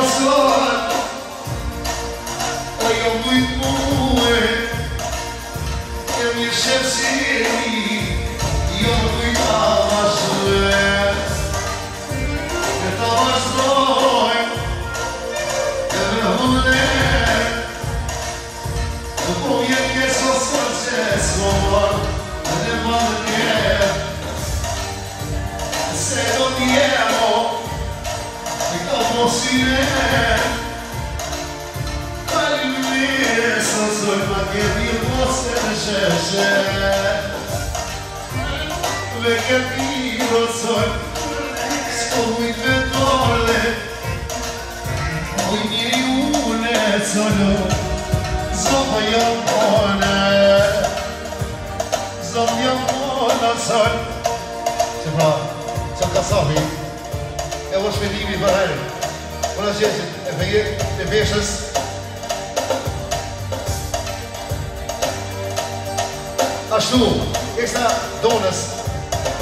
emoções. você Vale imensa sua paquete e você já já Negativo soy Sono inventore Ogni riune solo Sopra io buona Sopra buona soy Sopra, sopra sobi Eu vou pedir-me para ele Gracias, Efesios. Ashtu, kësta donës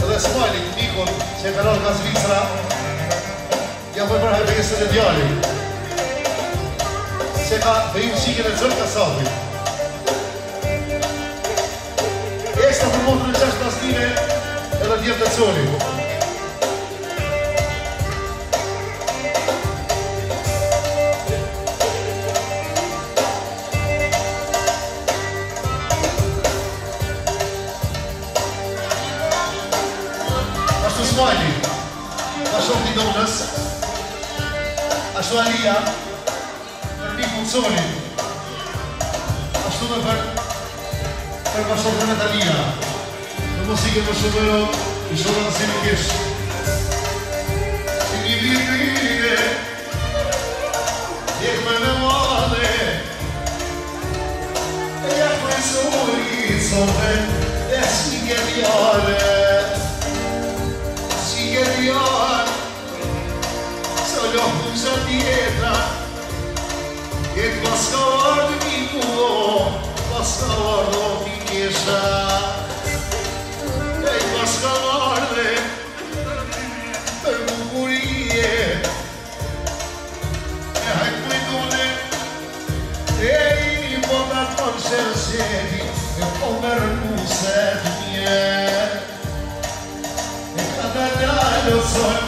dhe smiling mikon që e përnën nga Zvicra, ja për përnë hajpëgjësën e djali, që ka e e qashtë nga stime edhe të për qashtë edhe casualia per di Puzzone costume per per la sua Natalia la musica del suo vero e solo insieme che e mi divide e come ne vuole e a quel suo orizzonte e si che viole si che viole esta tierra que pastor mi pudo, pastor mi pieza, el pastor de el mugurie, el cuidule, el impota conserse, el comer muset mie, el cantar al sol.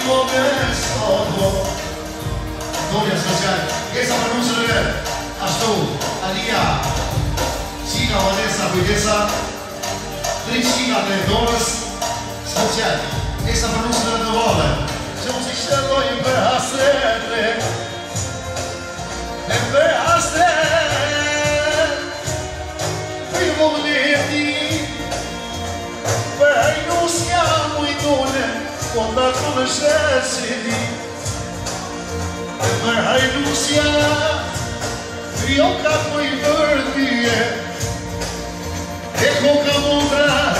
në Social, më nështë të do do një së qajtë këtë sa përnusër e ashtu Alija Qina, Vajesa, Kujesa 3 qina të dores së qajtë këtë sa përnusër e të do që më siqëtoj në behasete në behasete në ti për e nusja më i والله خمس سنين Marhaj Lucia Vioka tvoj vrdije Nekoga mudra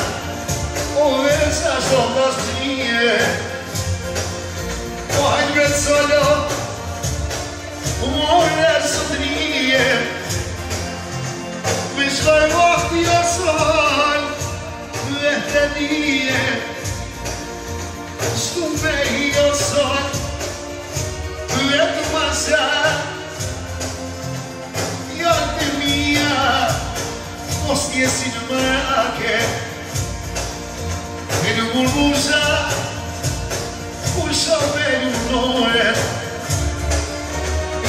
Ovesa što nas nije Pohaj pred soljo Umore sudrije Mišlaj vohtio sol Vehtenije Vehtenije Scumeiozor Leto Mazar Iartemia Mostie sinemake Minu mulmuza Pulso menu noe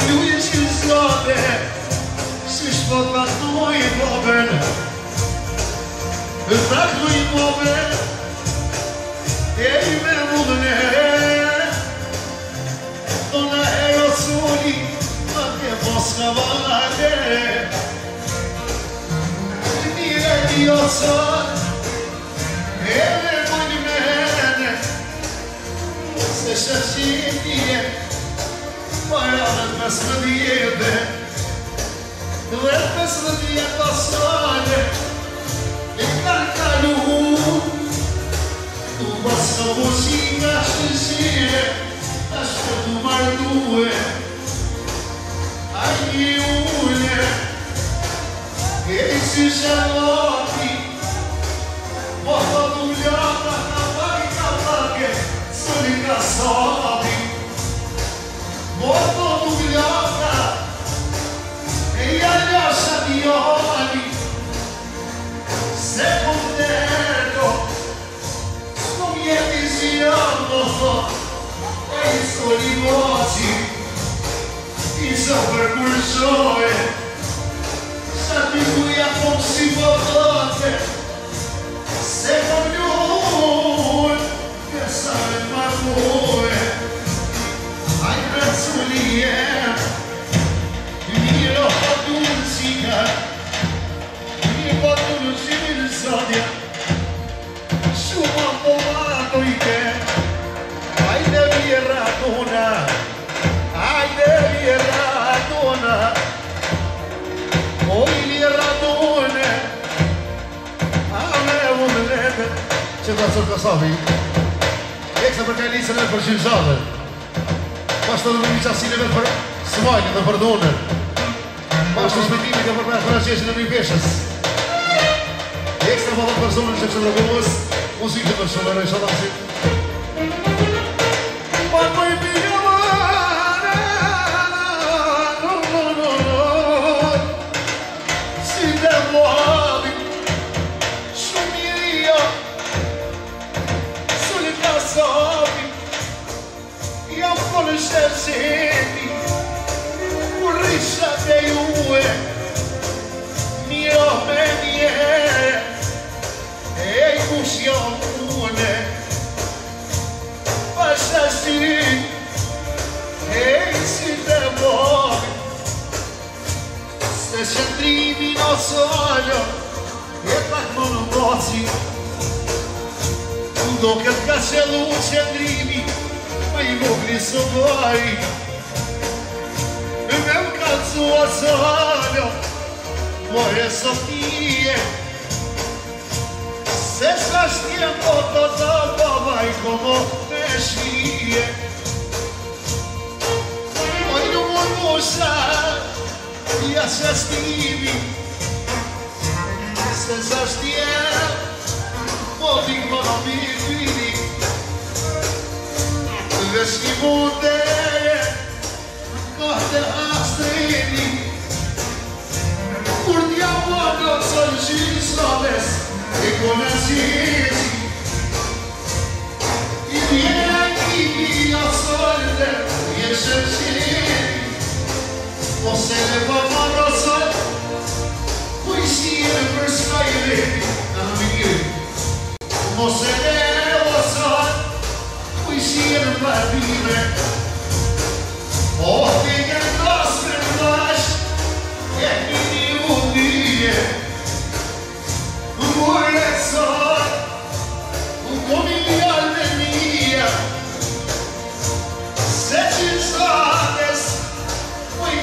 Luigi zlode Sysfokat noe boben Vrag noe boben diyorsun Hele kulmene Seçer şimdiye Bayanın mesle diye de Kıvet mesle diye basane İkler kaluhu Passa mocinha esquecer Hasta é, tomar nuvem Ai, minha mulher Esse xalote Bota do melhor pra acabar e acabar Que soniga sobe Bota do melhor pra E a nossa de olho Se contém mia visiono e i suoi nipoti, i sovrapulsori. Kasab Kasabi Eksa për kajnë isën e për Shinshadet Pashtë të dëmërmi qasin e vetë për Svajnë dhe për Donë Pashtë të shmetimi ka për prajë franqeshin e rinjëpeshës Eksa për dhëtë personën që që dhe bëmës Muzikë të për shumërë e shatë asit livre nosso olho retorno no bosque Tudo que alcança é. a luz e a grime Ma i mogli suoi E meu calzo a sogno Muore soffie Se sostiamo tutto Vai como pescie Voglio o mundo sano я счастливый, σε ζαστιέ πόδι μορφίδι δεν σκυμούνται κάθε άστρινη κουρδιά μόνο ξοζίσονες εικόνες ζήσει η μία κοινή ασόλυτε η εξευσύνη Você levou uma rosa Pois que ele percebeu ele Não Você levou a rosa Pois que ele vai Oh, quem é nós é nós É mínimo dia Mulher só Um homem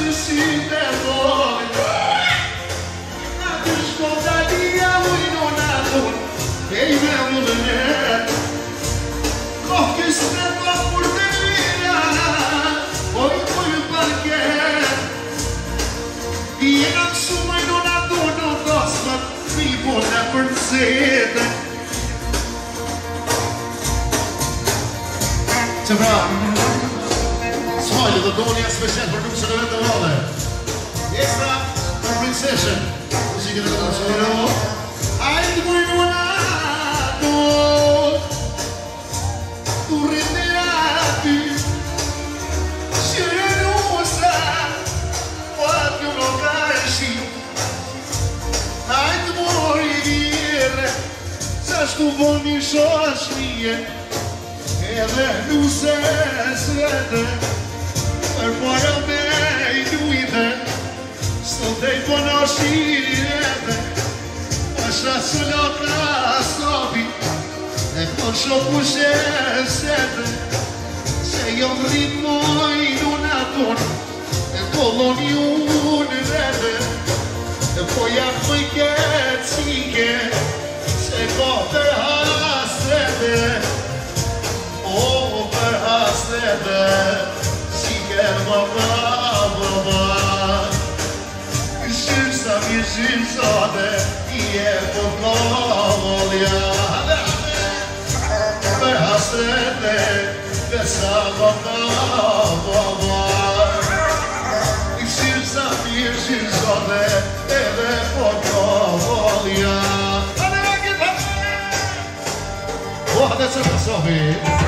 nasce se devolve La discordaria lui non ha un Ei me mulher Porque stretto a porteria Poi poi un parquet E non su mai non ha un Non gosta Mi buona perzeta Ciao Smile do doni as special për luksën e vetë rrave. Extra for princession. Si që do të shohëro. Ai të bëj një ona. Tu rendera ti. Si e rumosa. Po ti më kaishi. Ai të bëj dire. Sa shtu boni shoshnie. Edhe nuse së vetë Però me i du i re sto dei cono shire a sha sulo e po sho pu se se io un ritmo i e cono ni un re e po ya fui ke cieke se ha se o për ha gel baba baba Üşürsem yüzüm sade diye bokal ol ya Ve hasrete ve sabata baba Üşürsem yüzüm sade eve bokal ol ya Hadi git hadi Bu hadese nasıl bir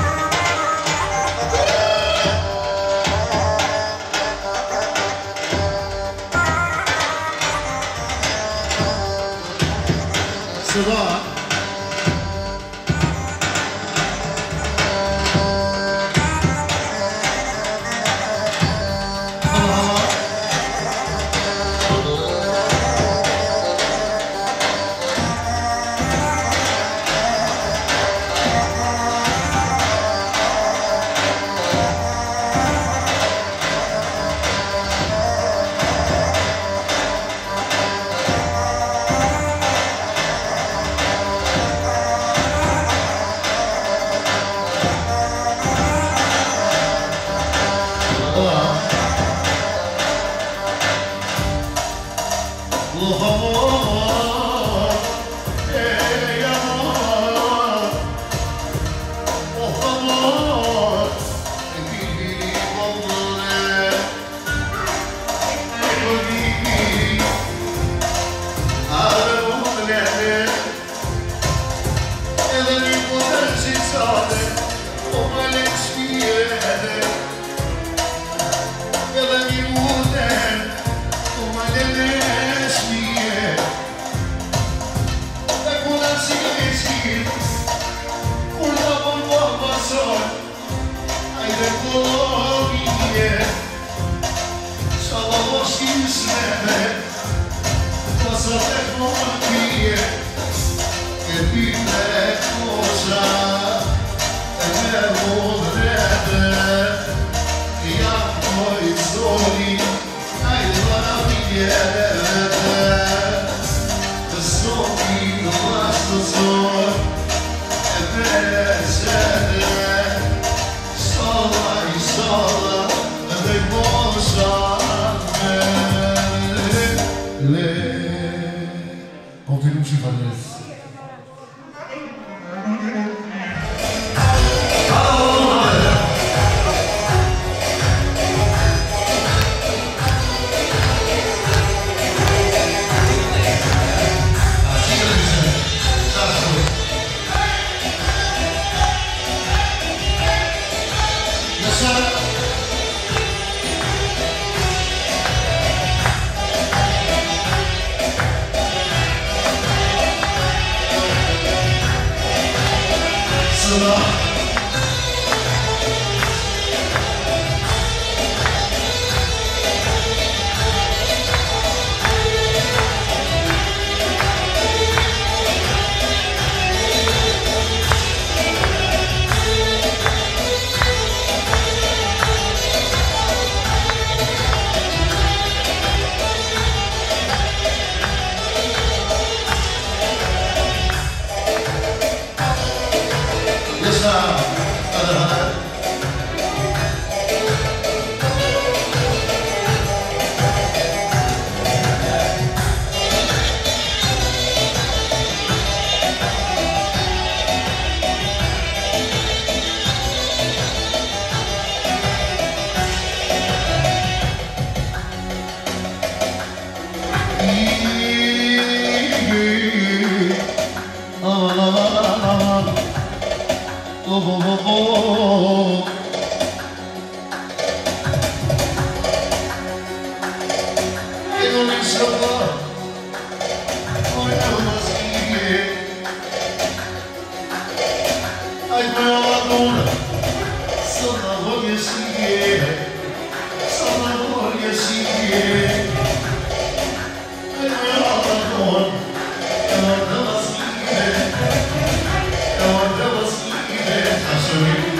Thank you.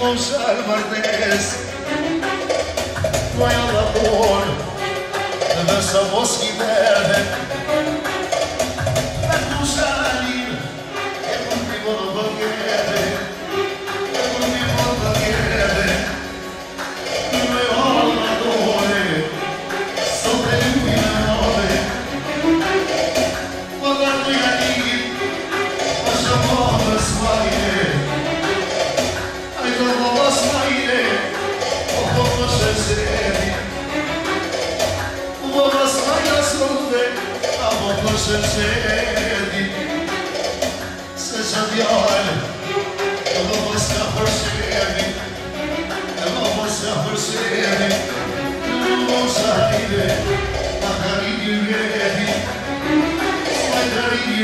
Gonzalo Martínez. Voy al amor de esa bosque verde.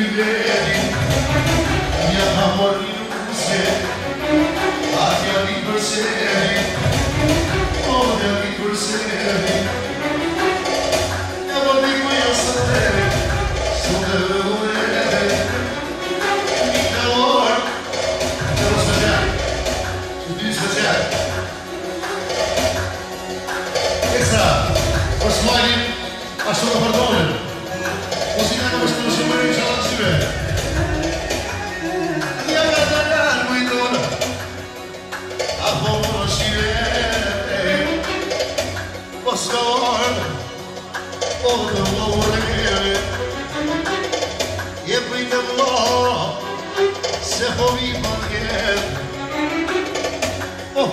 viver, minha amor, você.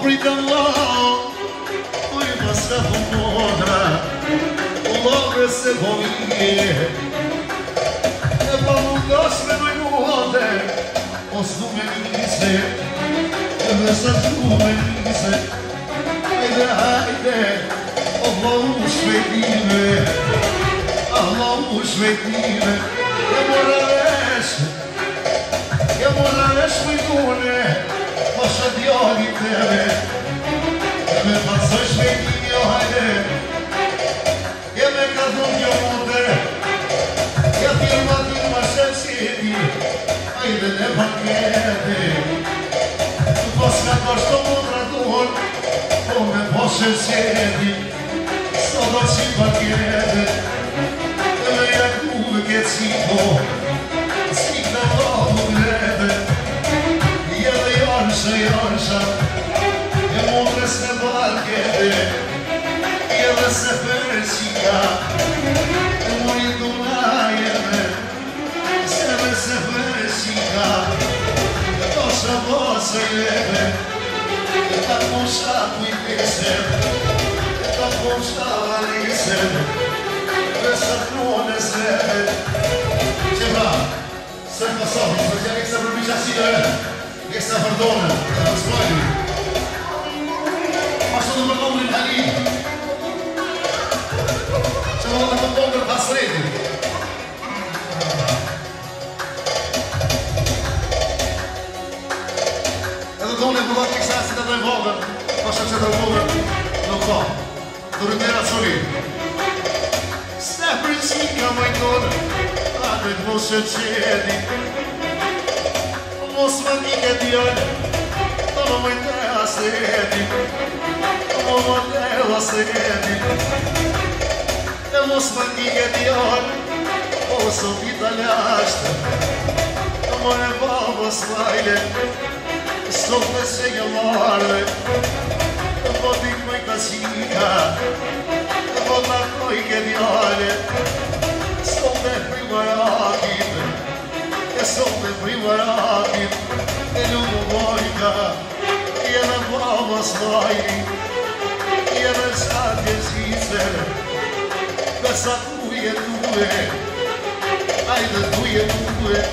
prit Allah Uj maska të modra U lakre se bojnje E pa nuk asme në juhate O s'nu me njëse E dhe me njëse Hajde, hajde O vlau u A vlau u shvetime E mora vesh me njëne është djali tëve E me pasësh me një hajde E me ka dhëmë një mëte E t'jërë ma t'jërë ma shëtë që e di Ajde dhe pa kete Në poshë ka poshë të më traduhon Po me poshë që e di Së do që pa kete E me jaku e ke cipo Cipë në po më grede przyjąża Nie mówię se walkie Jele se to Moje Dunajeme Sebe se To Doša voza jeme Tako šta pujte se Tako šta vali se Vesaknone se Čeva, sve pasovno, sve ja nek se probiča si jeme Esta perdona, spoiler. Passou no meu nome ali. Chamou na conta do passarete. É do dono do lote que está a ser dado em volta. Passa a ser dado em volta. Não só. Do Ribeira Soli. Se é por isso que a mãe toda, a noite você te é de tempo. Moço, mandiga de olho Toma muita sede Toma muita sede É moço, mandiga de olho Ou Moço, vida lhasta Toma é bom, moço, Sou Estou morre Eu Vou de muita zinca Vou dar coiga de olho Sou de primeiro aqui بس عمري وراكب المباركة يا مبقى مصنعي يا مسعد يا زيزة بس أقوية قوة عايدة قوية قوة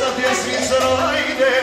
سعد يا زيزة عايدة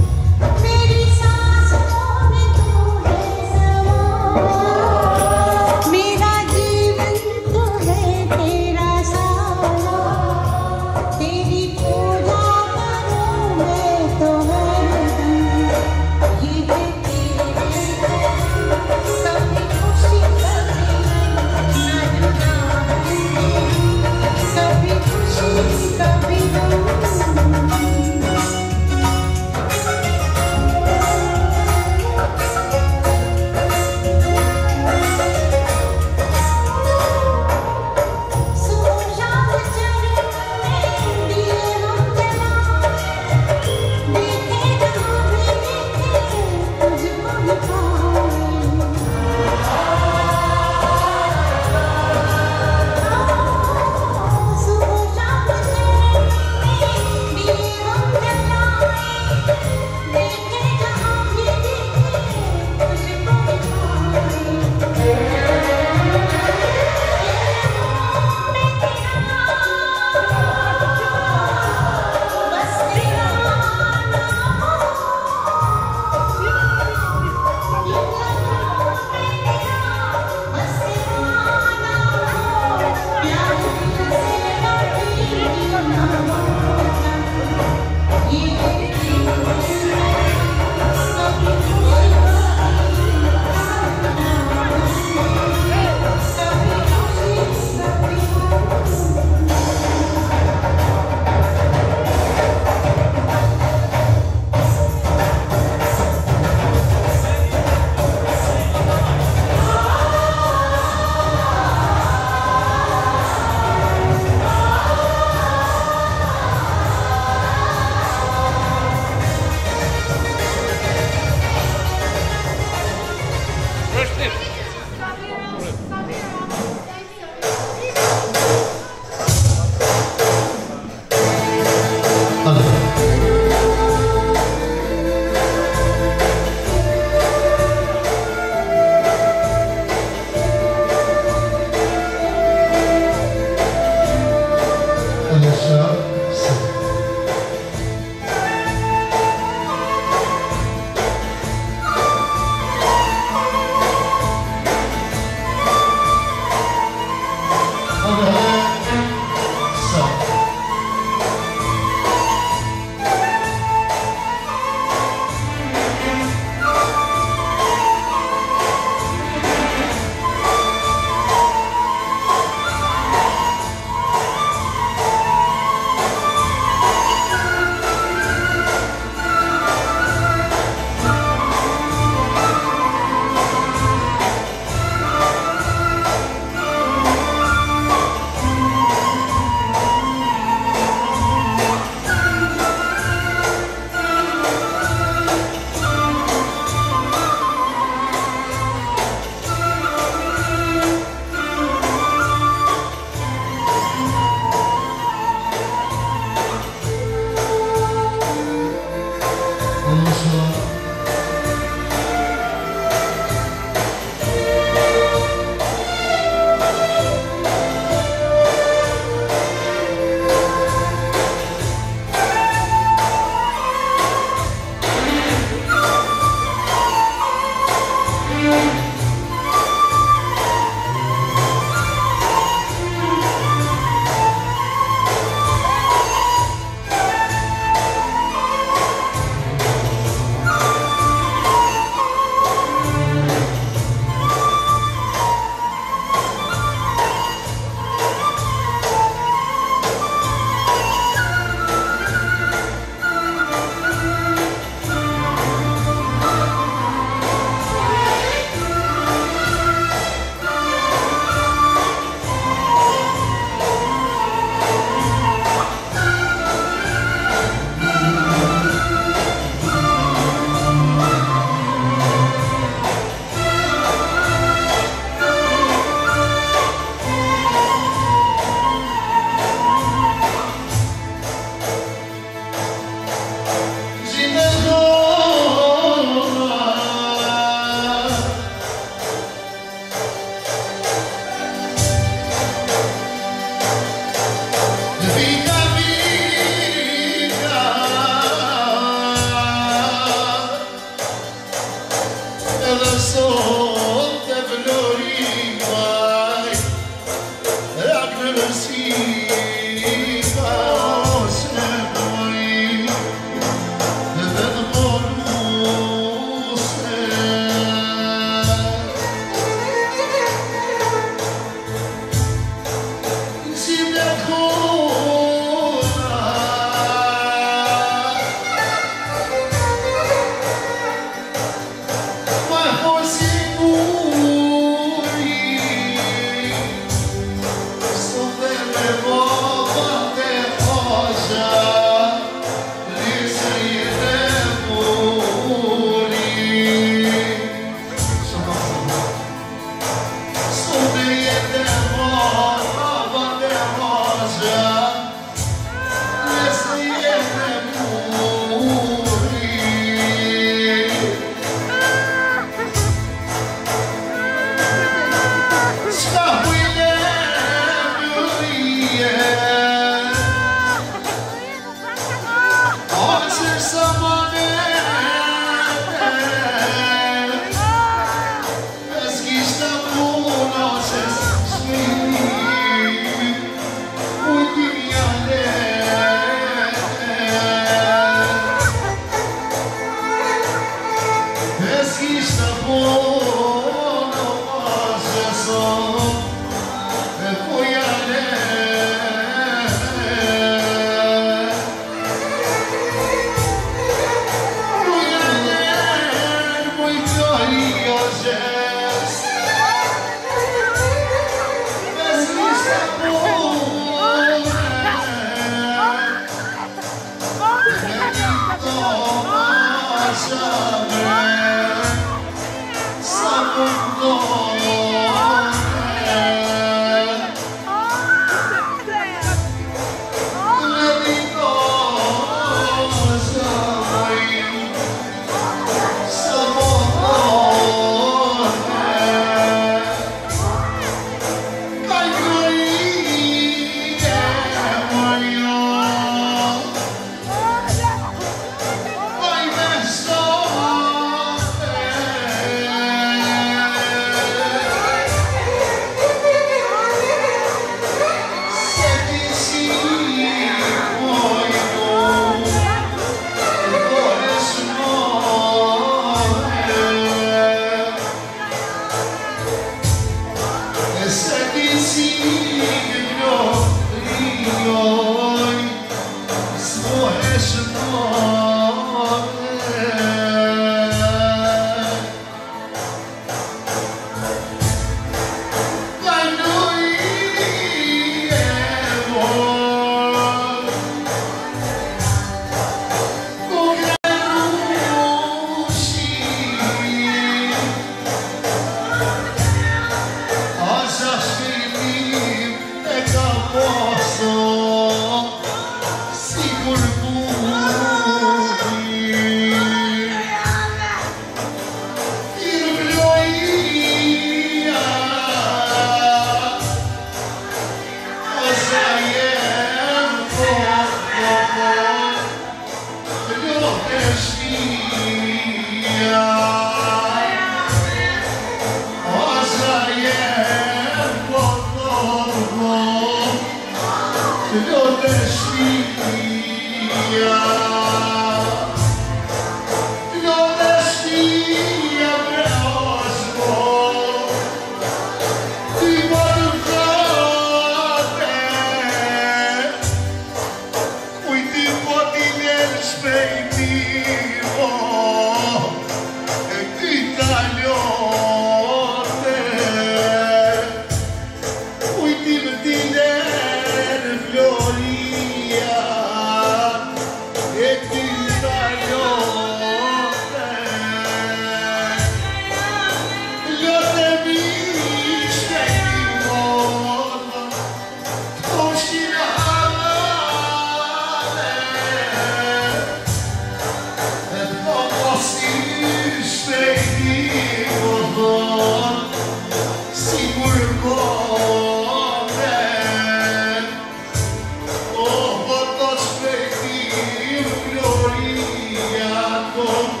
고